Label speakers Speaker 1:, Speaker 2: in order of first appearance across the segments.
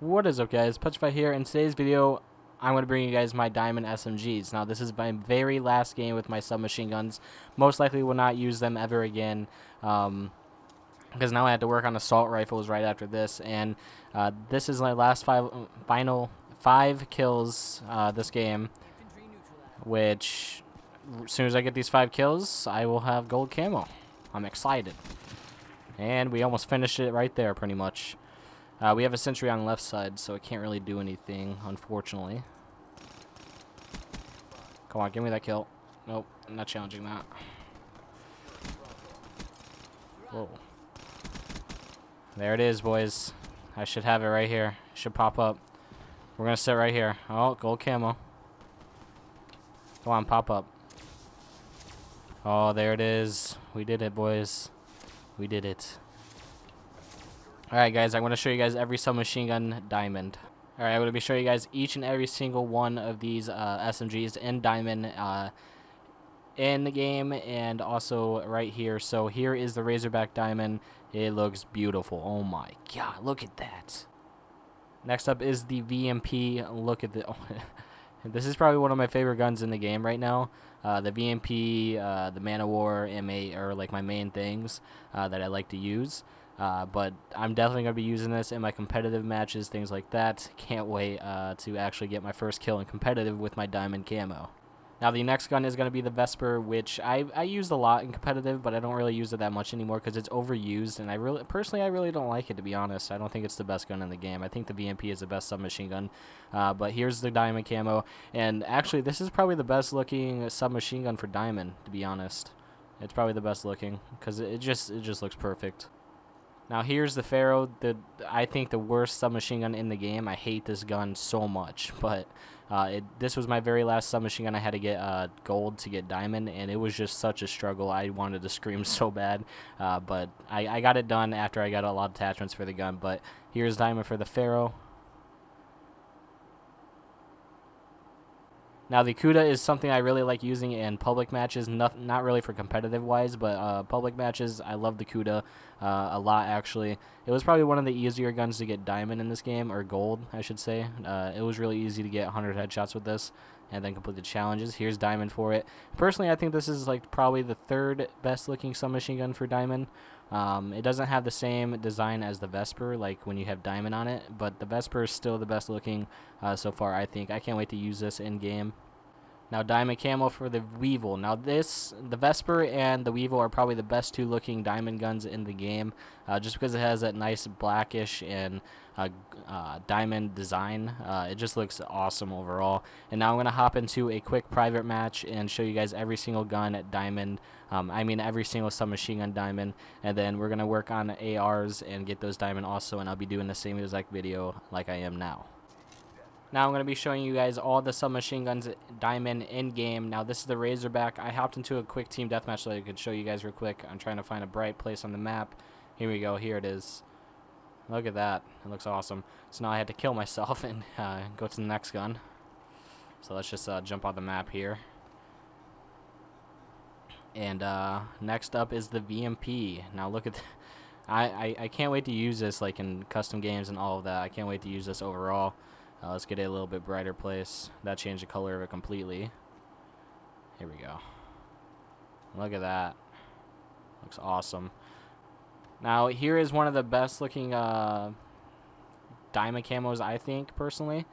Speaker 1: What is up guys, Petrified here. In today's video, I'm going to bring you guys my Diamond SMGs. Now this is my very last game with my submachine guns. Most likely will not use them ever again. Um, because now I had to work on assault rifles right after this. And uh, this is my last five, final five kills uh, this game. Which, as soon as I get these five kills, I will have gold camo. I'm excited. And we almost finished it right there pretty much. Uh, we have a sentry on left side, so it can't really do anything, unfortunately. Come on, give me that kill. Nope, I'm not challenging that. Whoa. There it is, boys. I should have it right here. should pop up. We're going to sit right here. Oh, gold camo. Come on, pop up. Oh, there it is. We did it, boys. We did it. Alright guys, I'm going to show you guys every submachine gun diamond. Alright, I'm going to be showing you guys each and every single one of these uh, SMGs in diamond uh, in the game and also right here. So here is the Razorback Diamond. It looks beautiful. Oh my god, look at that. Next up is the VMP. Look at the... this is probably one of my favorite guns in the game right now. Uh, the VMP, uh, the Man-O-War, MA are like my main things uh, that I like to use. Uh, but I'm definitely going to be using this in my competitive matches, things like that. Can't wait uh, to actually get my first kill in competitive with my diamond camo. Now the next gun is going to be the Vesper, which I, I used a lot in competitive, but I don't really use it that much anymore because it's overused, and I really personally I really don't like it to be honest. I don't think it's the best gun in the game. I think the VMP is the best submachine gun. Uh, but here's the diamond camo, and actually this is probably the best looking submachine gun for diamond, to be honest. It's probably the best looking because it just it just looks perfect. Now here's the Pharo, the I think the worst submachine gun in the game. I hate this gun so much, but uh, it, this was my very last submachine gun. I had to get uh, gold to get diamond, and it was just such a struggle. I wanted to scream so bad, uh, but I, I got it done after I got a lot of attachments for the gun. But here's diamond for the Pharo. Now the Kuda is something I really like using in public matches, not, not really for competitive wise, but uh, public matches, I love the Kuda uh, a lot actually. It was probably one of the easier guns to get diamond in this game, or gold I should say. Uh, it was really easy to get 100 headshots with this and then complete the challenges. Here's diamond for it. Personally, I think this is like probably the third best looking submachine gun for diamond. Um, it doesn't have the same design as the Vesper, like when you have diamond on it, but the Vesper is still the best looking uh, so far, I think. I can't wait to use this in game. Now diamond camo for the Weevil. Now this, the Vesper and the Weevil are probably the best two looking diamond guns in the game, uh, just because it has that nice blackish and uh, uh, diamond design. Uh, it just looks awesome overall. And now I'm going to hop into a quick private match and show you guys every single gun at diamond. Um, I mean every single submachine gun diamond. And then we're going to work on ARs and get those diamond also. And I'll be doing the same exact video like I am now. Now I'm going to be showing you guys all the submachine guns diamond in game. Now this is the Razorback. I hopped into a quick team deathmatch so I could show you guys real quick. I'm trying to find a bright place on the map. Here we go. Here it is. Look at that. It looks awesome. So now I had to kill myself and uh, go to the next gun. So let's just uh, jump on the map here. And uh, next up is the VMP. Now look at... I, I, I can't wait to use this like in custom games and all of that. I can't wait to use this overall. Uh, let's get it a little bit brighter place. That changed the color of it completely. Here we go. Look at that. Looks awesome. Now, here is one of the best looking uh, diamond camos, I think, personally.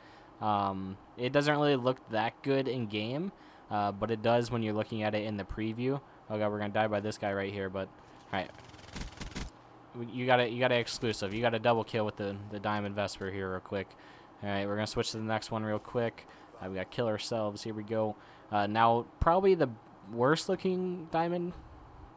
Speaker 1: Um, it doesn't really look that good in game, uh, but it does when you're looking at it in the preview. Oh god, we're gonna die by this guy right here, but alright. You got it. You got it exclusive. You got a double kill with the the diamond vesper here, real quick. Alright, we're going to switch to the next one real quick. Uh, we got to kill ourselves. Here we go. Uh, now, probably the worst looking diamond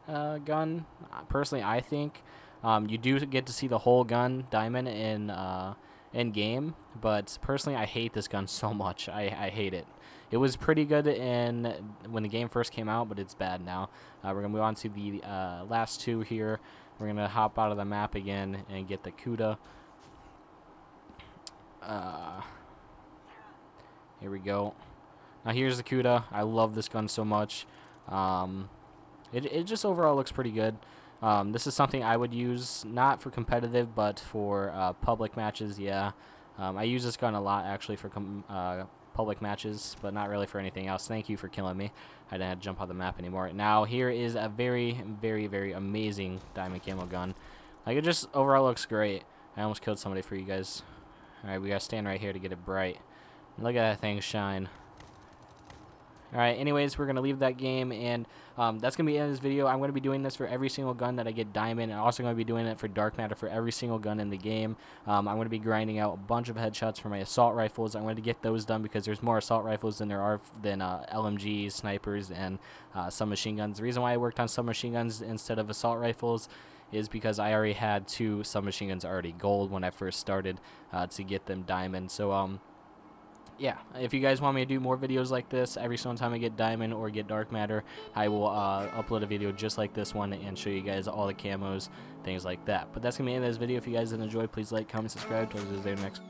Speaker 1: uh, gun, uh, personally, I think. Um, you do get to see the whole gun, diamond, in uh, in game, but personally, I hate this gun so much. I, I hate it. It was pretty good in when the game first came out, but it's bad now. Uh, we're going to move on to the last two here. We're going to hop out of the map again and get the Kuda. Uh, here we go. Now here's the Kuda. I love this gun so much. Um, it, it just overall looks pretty good. Um, this is something I would use, not for competitive, but for uh, public matches, yeah. Um, I use this gun a lot actually for uh, public matches, but not really for anything else. Thank you for killing me. I didn't have to jump on the map anymore. Now here is a very, very, very amazing diamond camo gun. Like it just overall looks great. I almost killed somebody for you guys. Alright, we gotta stand right here to get it bright. Look at that thing shine. Alright, anyways, we're going to leave that game, and um, that's going to be end of this video. I'm going to be doing this for every single gun that I get diamond, and also going to be doing it for dark matter for every single gun in the game. Um, I'm going to be grinding out a bunch of headshots for my assault rifles. I'm going to get those done because there's more assault rifles than there are than uh, LMGs, snipers, and uh, submachine guns. The reason why I worked on submachine guns instead of assault rifles is because I already had two submachine guns already gold when I first started uh, to get them diamond. So, um, yeah, if you guys want me to do more videos like this, every single time I get diamond or get dark matter, I will uh, upload a video just like this one and show you guys all the camos, things like that. But that's going to be the end of this video. If you guys did enjoy, please like, comment, subscribe. Till the next